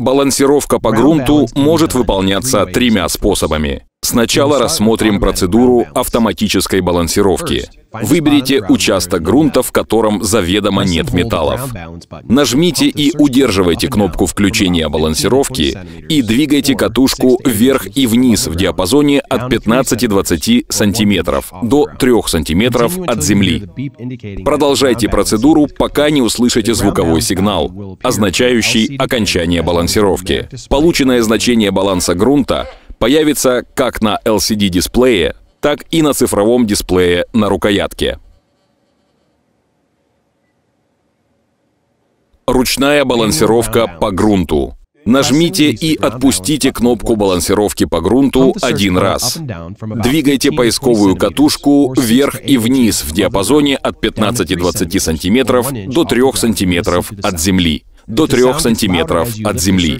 Балансировка по грунту может выполняться тремя способами. Сначала рассмотрим процедуру автоматической балансировки. Выберите участок грунта, в котором заведомо нет металлов. Нажмите и удерживайте кнопку включения балансировки и двигайте катушку вверх и вниз в диапазоне от 15-20 см до 3 см от земли. Продолжайте процедуру, пока не услышите звуковой сигнал, означающий окончание балансировки. Полученное значение баланса грунта появится как на LCD-дисплее, так и на цифровом дисплее на рукоятке. Ручная балансировка по грунту. Нажмите и отпустите кнопку балансировки по грунту один раз. Двигайте поисковую катушку вверх и вниз в диапазоне от 15-20 см до 3 см от земли до 3 сантиметров от земли.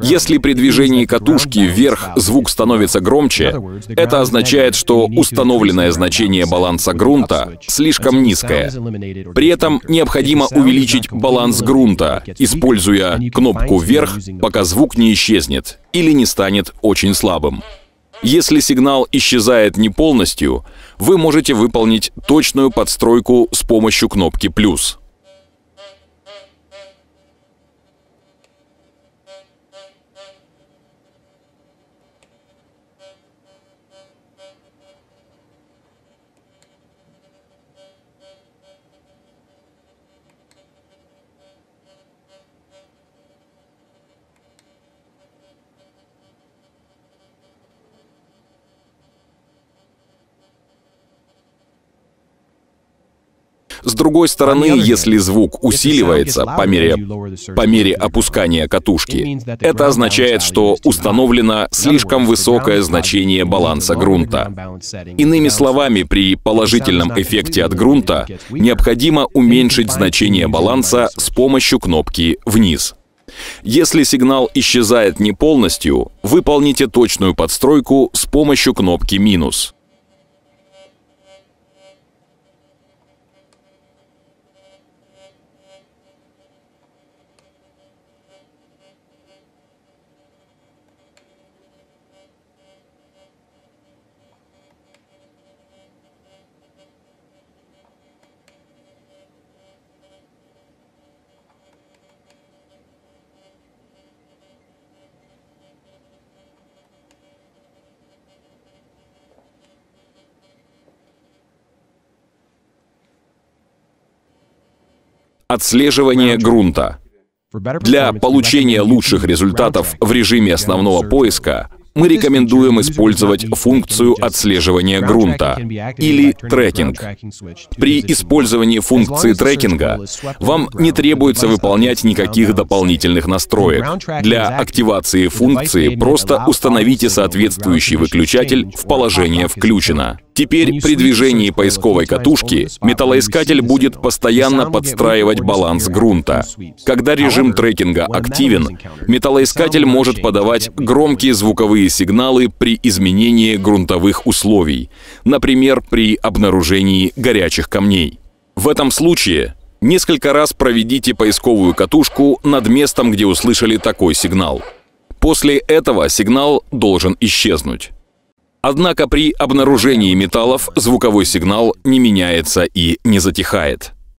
Если при движении катушки вверх звук становится громче, это означает, что установленное значение баланса грунта слишком низкое. При этом необходимо увеличить баланс грунта, используя кнопку вверх, пока звук не исчезнет или не станет очень слабым. Если сигнал исчезает не полностью, вы можете выполнить точную подстройку с помощью кнопки «плюс». С другой стороны, если звук усиливается по мере, по мере опускания катушки, это означает, что установлено слишком высокое значение баланса грунта. Иными словами, при положительном эффекте от грунта необходимо уменьшить значение баланса с помощью кнопки «Вниз». Если сигнал исчезает не полностью, выполните точную подстройку с помощью кнопки «минус». Отслеживание грунта. Для получения лучших результатов в режиме основного поиска мы рекомендуем использовать функцию отслеживания грунта или трекинг. При использовании функции трекинга вам не требуется выполнять никаких дополнительных настроек. Для активации функции просто установите соответствующий выключатель в положение «включено». Теперь при движении поисковой катушки металлоискатель будет постоянно подстраивать баланс грунта. Когда режим трекинга активен, металлоискатель может подавать громкие звуковые сигналы при изменении грунтовых условий, например, при обнаружении горячих камней. В этом случае несколько раз проведите поисковую катушку над местом, где услышали такой сигнал. После этого сигнал должен исчезнуть. Однако при обнаружении металлов звуковой сигнал не меняется и не затихает.